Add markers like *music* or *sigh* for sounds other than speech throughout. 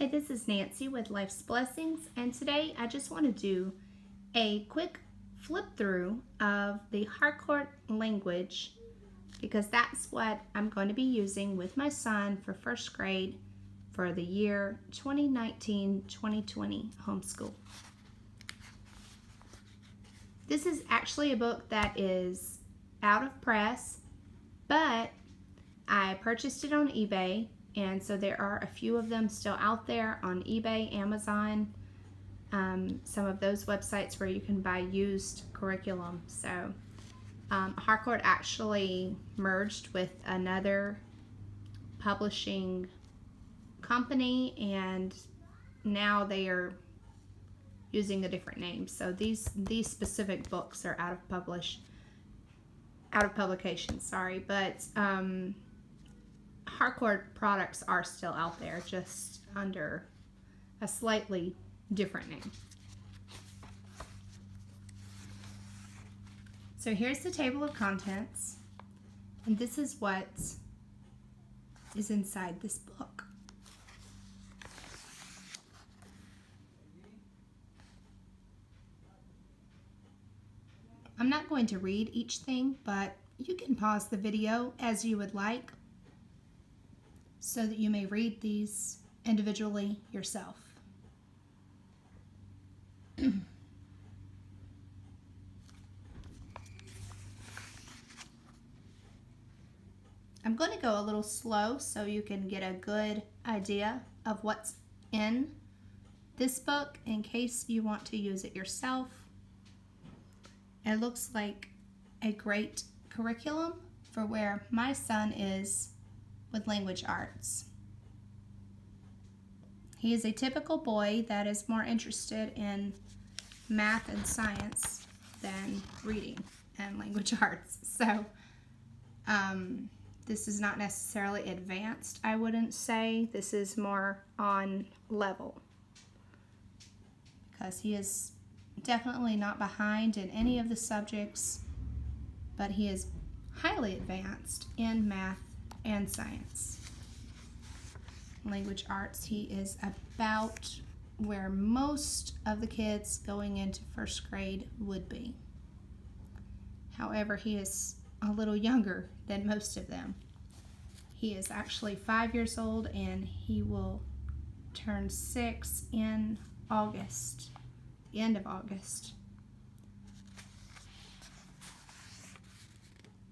Hi, this is Nancy with Life's Blessings, and today I just want to do a quick flip through of the Harcourt language because that's what I'm going to be using with my son for first grade for the year 2019-2020 homeschool. This is actually a book that is out of press, but I purchased it on eBay and so there are a few of them still out there on eBay, Amazon, um, some of those websites where you can buy used curriculum. So um, Harcourt actually merged with another publishing company and now they are using a different name. So these these specific books are out of publish out of publication, sorry, but um, Harcourt products are still out there, just under a slightly different name. So here's the table of contents, and this is what is inside this book. I'm not going to read each thing, but you can pause the video as you would like so that you may read these individually yourself. *clears throat* I'm going to go a little slow so you can get a good idea of what's in this book in case you want to use it yourself. It looks like a great curriculum for where my son is with language arts. He is a typical boy that is more interested in math and science than reading and *laughs* language arts. So um, this is not necessarily advanced, I wouldn't say. This is more on level because he is definitely not behind in any of the subjects, but he is highly advanced in math and science. Language arts, he is about where most of the kids going into first grade would be. However, he is a little younger than most of them. He is actually five years old and he will turn six in August, the end of August.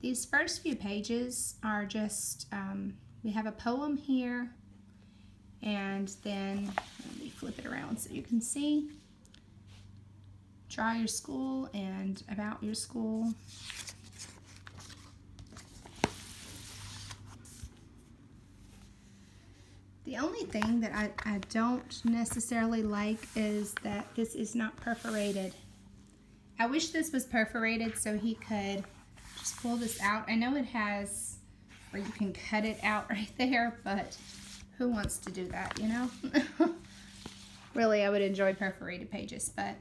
These first few pages are just, um, we have a poem here, and then, let me flip it around so you can see. Draw your school and about your school. The only thing that I, I don't necessarily like is that this is not perforated. I wish this was perforated so he could just pull this out. I know it has or you can cut it out *laughs* right there, but who wants to do that, you know? *laughs* really, I would enjoy perforated pages, but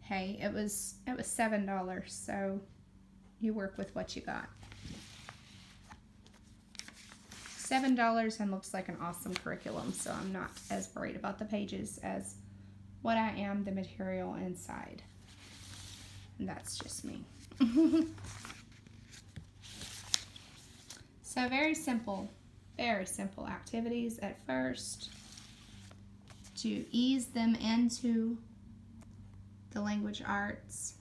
hey, it was it was seven dollars, so you work with what you got. Seven dollars and looks like an awesome curriculum, so I'm not as worried about the pages as what I am the material inside. And that's just me. *laughs* So very simple, very simple activities at first to ease them into the language arts.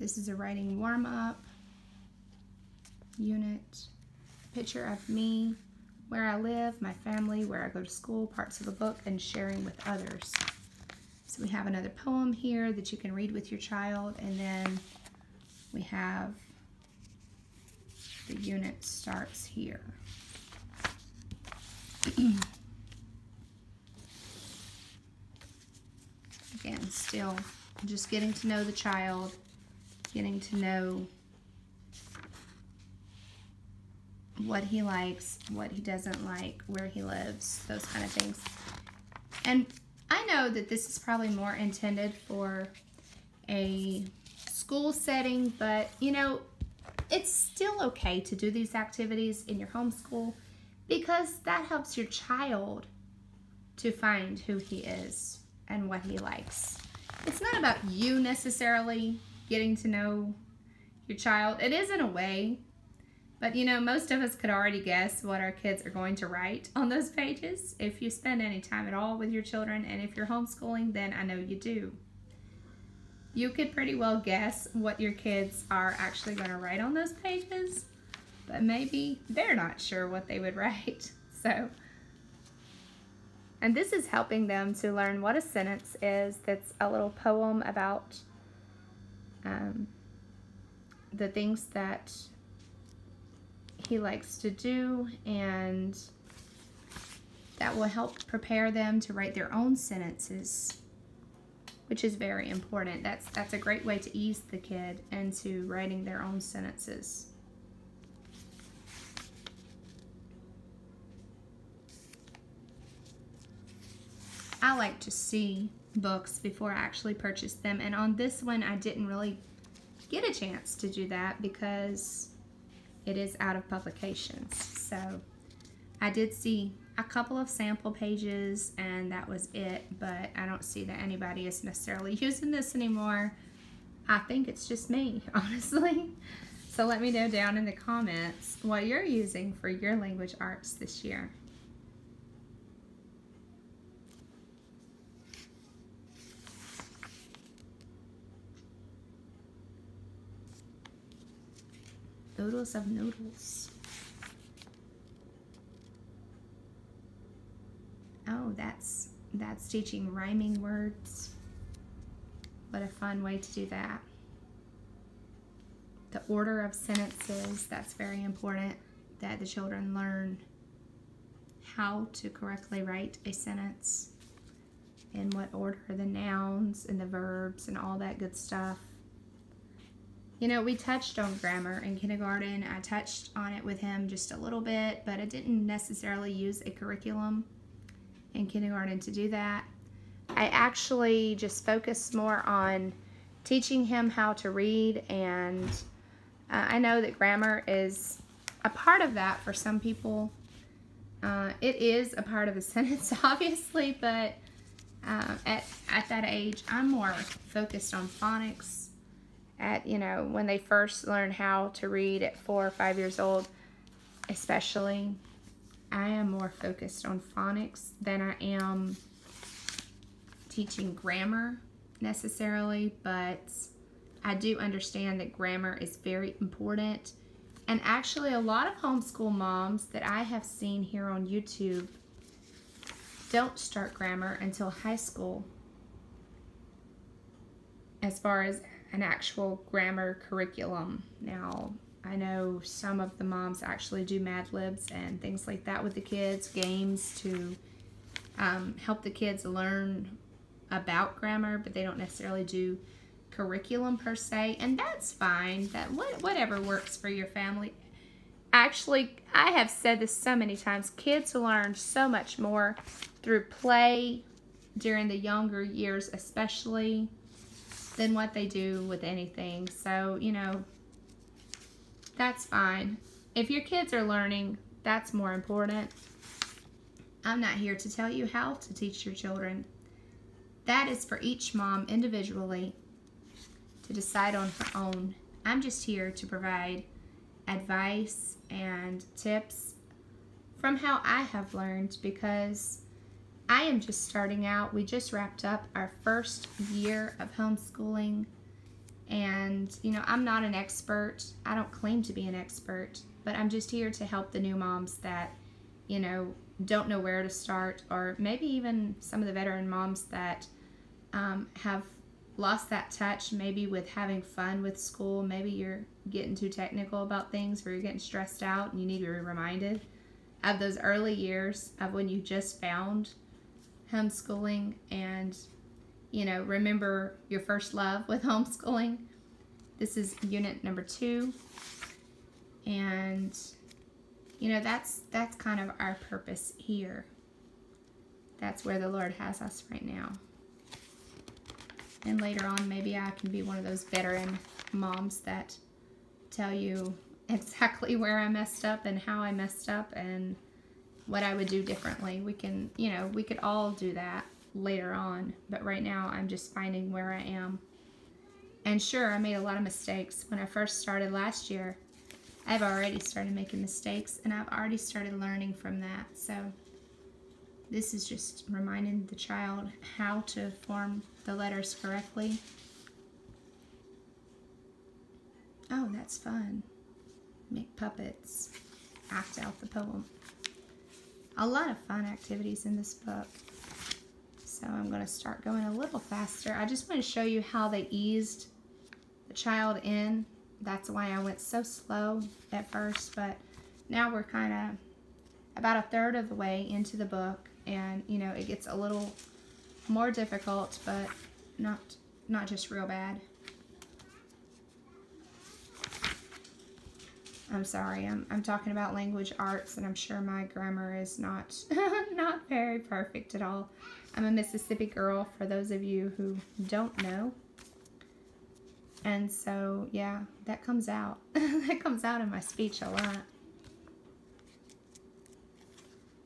This is a writing warm-up unit, picture of me, where I live, my family, where I go to school, parts of the book, and sharing with others. So we have another poem here that you can read with your child, and then we have the unit starts here. *clears throat* Again, still just getting to know the child, getting to know what he likes, what he doesn't like, where he lives, those kind of things. And I know that this is probably more intended for a school setting, but you know, it's still okay to do these activities in your homeschool because that helps your child to find who he is and what he likes. It's not about you necessarily getting to know your child. It is in a way, but you know, most of us could already guess what our kids are going to write on those pages if you spend any time at all with your children. And if you're homeschooling, then I know you do. You could pretty well guess what your kids are actually going to write on those pages, but maybe they're not sure what they would *laughs* write. So, and this is helping them to learn what a sentence is. That's a little poem about um, the things that he likes to do and that will help prepare them to write their own sentences which is very important that's that's a great way to ease the kid into writing their own sentences I like to see books before I actually purchase them and on this one I didn't really get a chance to do that because it is out of publications. So I did see a couple of sample pages and that was it, but I don't see that anybody is necessarily *laughs* using this anymore. I think it's just me, *laughs* honestly. So let me know down in the comments what you're using for your language arts this year. Oodles of noodles. Oh, that's that's teaching rhyming words. What a fun way to do that. The order of sentences, that's very important that the children learn how to correctly write a sentence in what order the nouns and the verbs and all that good stuff. You know, we touched on grammar in kindergarten. I touched on it with him just a little bit, but I didn't necessarily use a curriculum in kindergarten to do that. I actually just focus more on teaching him how to read, and uh, I know that grammar is a part of that for some people. Uh, it is a part of a *laughs* sentence, obviously, but uh, at, at that age, I'm more focused on phonics at, you know, when they first learn how to read at four or five years old, especially, I am more focused on phonics than I am teaching grammar necessarily, but I do understand that grammar is very important. And actually, a lot of homeschool moms that I have seen here on YouTube don't start grammar until high school as far as an actual grammar curriculum. Now, I know some of the moms actually do Mad Libs and things like that with the kids, games to um, help the kids learn about grammar, but they don't necessarily do curriculum per se, and that's fine. That what, whatever works for your family. Actually, I have said this so many times. Kids learn so much more through play during the younger years, especially than what they do with anything. So, you know, that's fine. If your kids are learning, that's more important. I'm not here to tell you how to teach your children. That is for each mom individually to decide on her own. I'm just here to provide advice and tips from how I have learned because I am just starting out. We just wrapped up our first year of homeschooling. And, you know, I'm not an expert. I don't claim to be an expert, but I'm just here to help the new moms that, you know, don't know where to start, or maybe even some of the veteran moms that um, have lost that touch, maybe with having fun with school. Maybe you're getting too technical about things, or you're getting stressed out, and you need to be reminded of those early years of when you just found homeschooling and, you know, remember your first love with homeschooling. This is unit number two. And, you know, that's, that's kind of our purpose here. That's where the Lord has us right now. And later on, maybe I can be one of those veteran moms that tell you *laughs* exactly where I messed up and how I messed up and what I would do differently. We can, you know, we could all do that later on, but right now I'm just finding where I am. And sure, I made a lot of mistakes when I first started last year. I've already started making mistakes and I've already started learning from that. So this is just reminding the child how to form the letters correctly. Oh, that's fun. Make puppets. Act out the poem. A lot of fun activities in this book. So I'm going to start going a little faster. I just want to show you how they eased the child in. That's why I went so slow at first, but now we're kind of about a third of the way into the book and you know it gets a little more difficult but not not just real bad I'm sorry I'm, I'm talking about language arts and I'm sure my grammar is not *laughs* not very perfect at all I'm a Mississippi girl for those of you who don't know and so yeah that comes out *laughs* that comes out in my speech a lot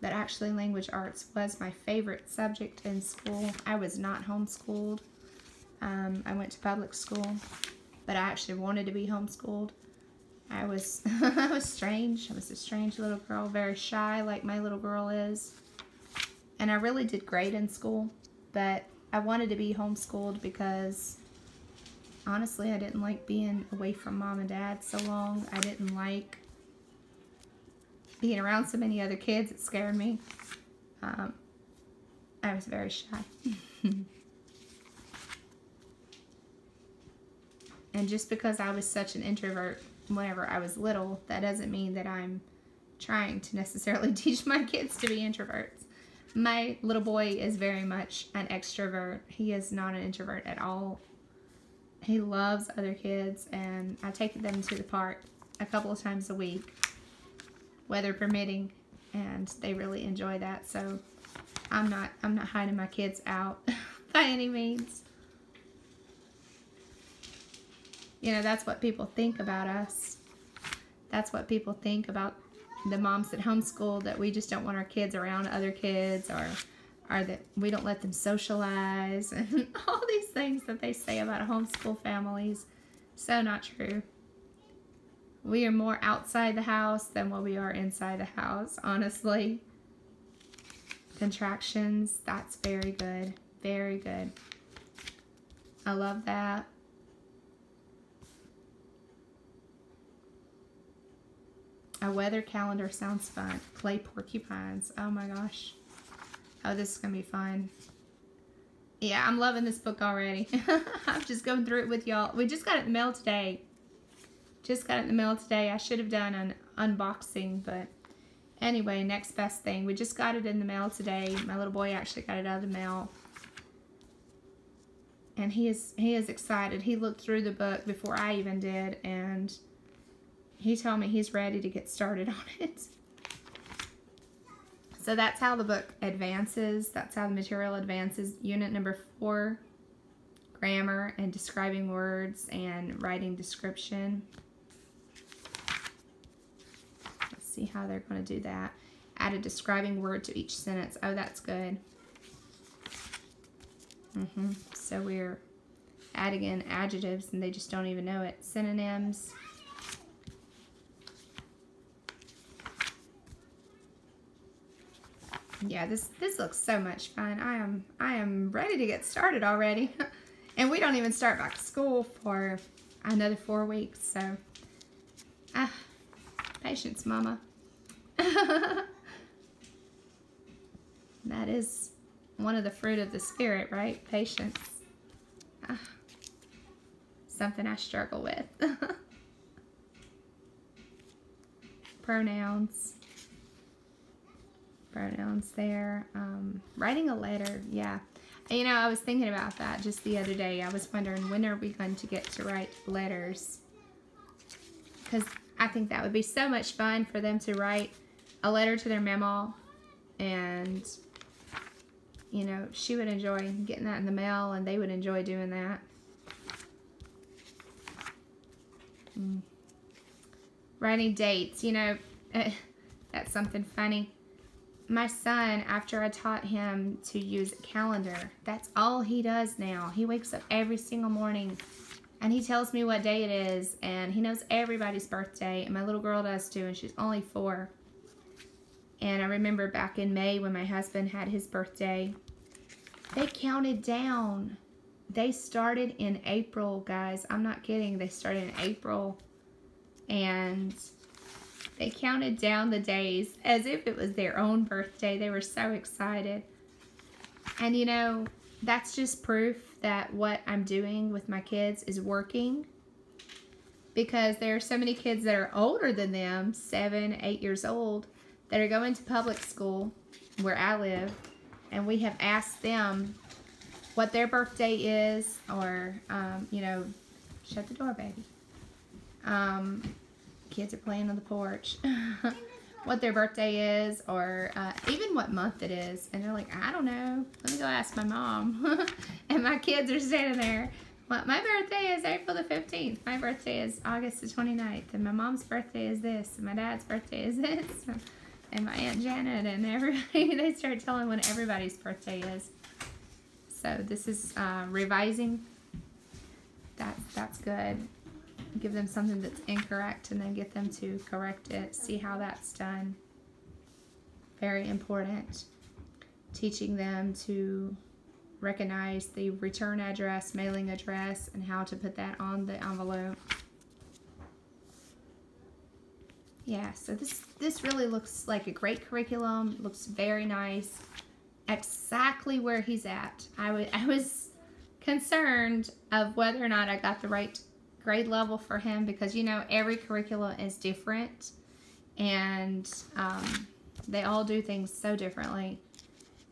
but actually language arts was my favorite subject in school. I was not homeschooled. Um, I went to public school, but I actually wanted to be homeschooled. I was *laughs* I was strange. I was a strange little girl, very shy like my little girl is. And I really did great in school, but I wanted to be homeschooled because honestly, I didn't like being away from mom and dad so long. I didn't like being around so many other kids, it scared me. Um, I was very shy. *laughs* and just because I was such an introvert whenever I was little, that doesn't mean that I'm trying to necessarily *laughs* teach my kids to be introverts. My little boy is very much an extrovert. He is not an introvert at all. He loves other kids, and I take them to the park a couple of times a week weather permitting, and they really enjoy that. So I'm not I'm not hiding my kids out *laughs* by any means. You know, that's what people think about us. That's what people think about the moms that homeschool that we just don't want our kids around other kids or or that we don't let them socialize *laughs* and all these things that they say about homeschool families. So not true. We are more outside the house than what we are inside the house, honestly. Contractions, that's very good. Very good. I love that. A weather calendar sounds fun. Play porcupines. Oh my gosh. Oh, this is going to be fun. Yeah, I'm loving this book already. *laughs* I'm just going through it with y'all. We just got it in the mail today. Just got it in the mail today. I should have done an unboxing, but anyway, next best thing. We just got it in the mail today. My little boy actually got it out of the mail. And he is he is excited. He looked through the book before I even did, and he told me he's ready to get started *laughs* on it. So that's how the book advances. That's how the material advances. Unit number four, grammar and describing words and writing description. Let's see how they're going to do that. Add a describing word to each sentence. Oh, that's good. Mm -hmm. So we're adding in adjectives and they just don't even know it. Synonyms. Yeah, this this looks so much fun. I am I am ready to get started already. *laughs* and we don't even start back to school for another four weeks, so ah, patience, mama. *laughs* that is one of the fruit of the spirit, right? Patience. Ah, something I struggle with. *laughs* Pronouns. Pronouns there. Um, writing a letter, yeah. You know, I was thinking about that just the other day. I was wondering when are we going to get to write letters? Because I think that would be so much fun for them to write a letter to their mama and you know she would enjoy getting that in the mail and they would enjoy doing that mm. writing dates you know *laughs* that's something funny my son, after I taught him to use a calendar, that's all he does now. He wakes up every single morning and he tells me what day it is and he knows everybody's birthday and my little girl does too and she's only four. And I remember back in May when my husband had his birthday, they counted down. They started in April, guys. I'm not kidding. They started in April and they counted down the days as if it was their own birthday. They were so excited. And you know, that's just proof that what I'm doing with my kids is working because there are so many kids that are older than them, seven, eight years old, that are going to public school where I live, and we have asked them what their birthday is, or, um, you know, shut the door, baby. Um, kids are playing on the porch. *laughs* what their birthday is or uh, even what month it is. And they're like, I don't know. Let me go ask my mom. *laughs* and my kids are standing there. Well, my birthday is April the 15th. My birthday is August the 29th. And my mom's birthday is this. And my dad's birthday is this. *laughs* and my Aunt Janet and everybody. they start telling when everybody's birthday is. So this is uh, revising. That, that's good give them something that's incorrect and then get them to correct it. See how that's done. Very important. Teaching them to recognize the return address, mailing address, and how to put that on the envelope. Yeah, so this, this really looks like a great curriculum. Looks very nice. Exactly where he's at. I, I was concerned of whether or not I got the right grade level for him because you know every curriculum is different and um, they all do things so differently.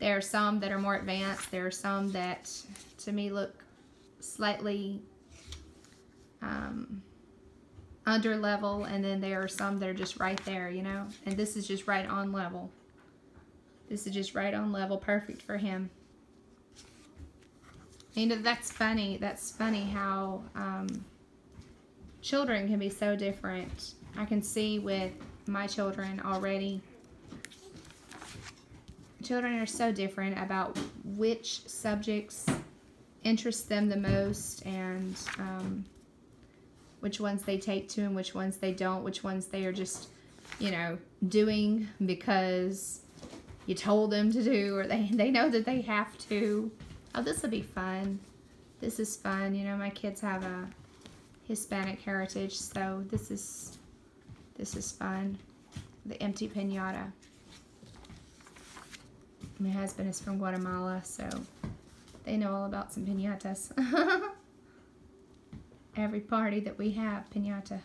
There are some that are more advanced. There are some that to me look slightly um, under level and then there are some that are just right there, you know. And this is just right on level. This is just right on level, perfect for him. You know, that's funny. That's funny how um, children can be so different. I can see with my children already. Children are so different about which subjects interest them the most and um, which ones they take to and which ones they don't, which ones they are just, you know, doing because you told them to do or they, they know that they have to. Oh, this will be fun. This is fun. You know, my kids have a Hispanic heritage, so this is this is fun. The empty pinata. My husband is from Guatemala, so they know all about some pinatas. *laughs* Every party that we have, pinata.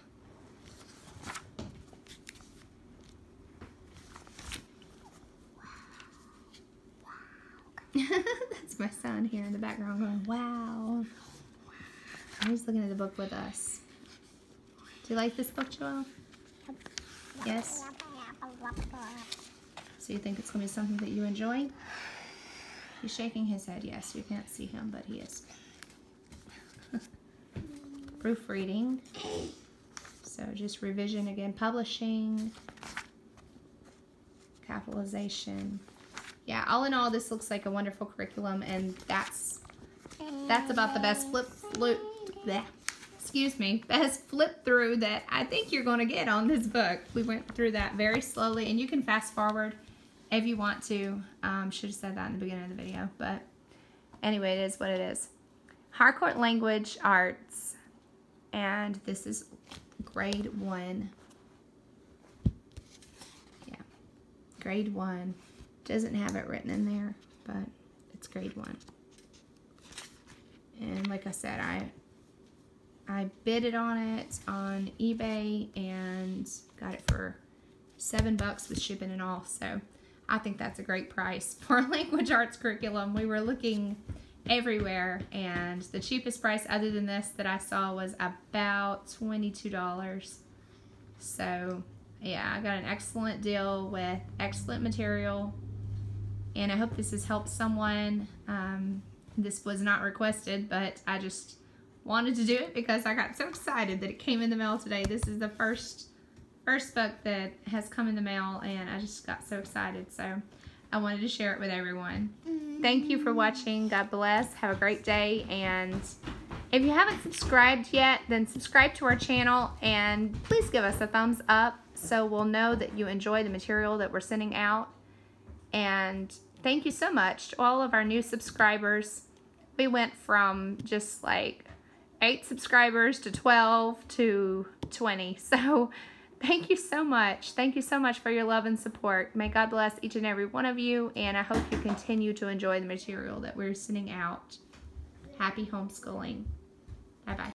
*laughs* That's my son here in the background going, wow. He's looking at the book with us. Do you like this book, Joel? Yes? So you think it's going to be something that you enjoy? He's shaking his head. Yes, you can't see him, but he is. *laughs* Proofreading. So just revision again. Publishing. Capitalization. Yeah, all in all, this looks like a wonderful curriculum, and that's that's about the best flip flip bleh, excuse me, *laughs* best flip through that I think you're going to get on this book. We went through that very slowly, and you can fast forward if you want to. Um, should have said that in the beginning of the video, but anyway, it is what it is. Harcourt Language Arts, and this is grade one. Yeah, grade one. Doesn't have it written in there, but it's grade one. And like I said, I I bid it on it on eBay and got it for seven bucks with shipping and all. So I think that's a great price *laughs* for a language arts curriculum. We were looking everywhere and the cheapest price other than this that I saw was about $22. So yeah, I got an excellent deal with excellent material and I hope this has helped someone. Um, this was not requested, but I just wanted to do it because I got so excited that it came in the mail today. This is the first first book that has come in the mail, and I just got so excited. So I wanted to share it with everyone. Thank you for watching. God bless. Have a great day. And if you haven't subscribed yet, then subscribe to our channel and please give us a thumbs up so we'll know that you enjoy the material that we're sending out. And thank you so much to all of our new subscribers. We went from just like eight subscribers to 12 to 20. *laughs* So thank you so much. Thank you so much for your love and support. May God bless each and every one of you. And I hope you continue to enjoy the material that we're sending out. Happy homeschooling. Bye bye.